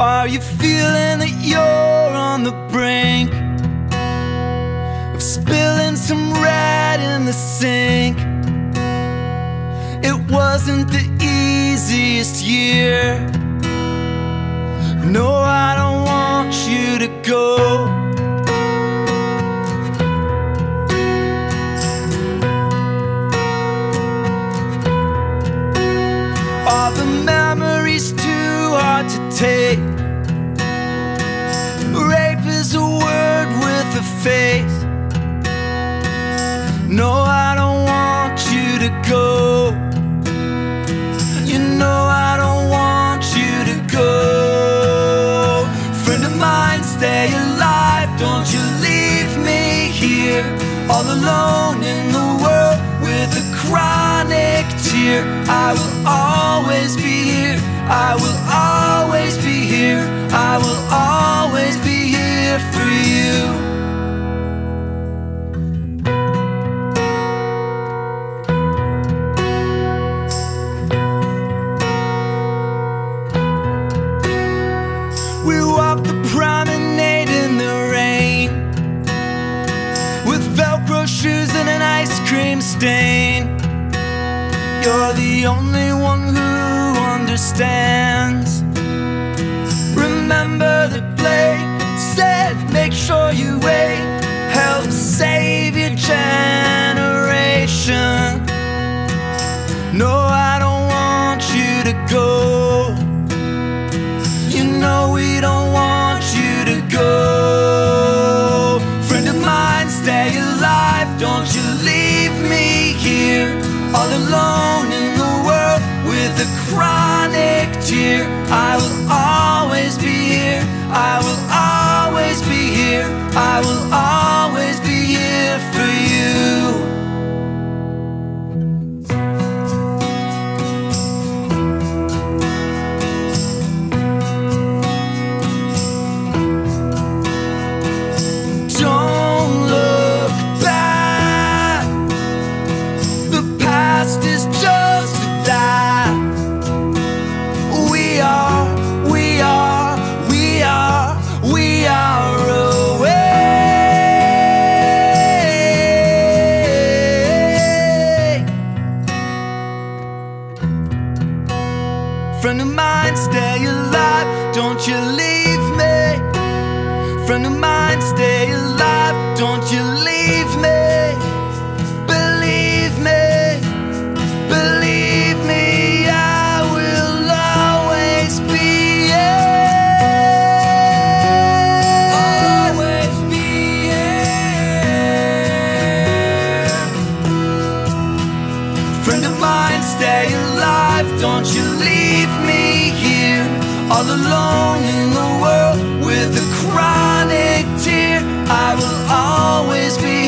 Are you feeling that you're on the brink of spilling some red in the sink? It wasn't the easiest year. No, I don't want you to go. Are the to take? Rape is a word with a face. No, I don't want you to go. You know I don't want you to go. Friend of mine, stay alive. Don't you leave me here all alone in the world with a chronic tear. I will always be here. I will stain. You're the only one who understands. All alone in the world with a chronic tear. I will always be here. I will always be here. I will Friend of mine, stay alive. Don't you leave me. Friend of mine, stay alive. Don't you leave me. Believe me. Believe me. I will always be here. Always be here. Friend of mine, stay alive. Don't you leave all alone in the world with a chronic tear. I will always be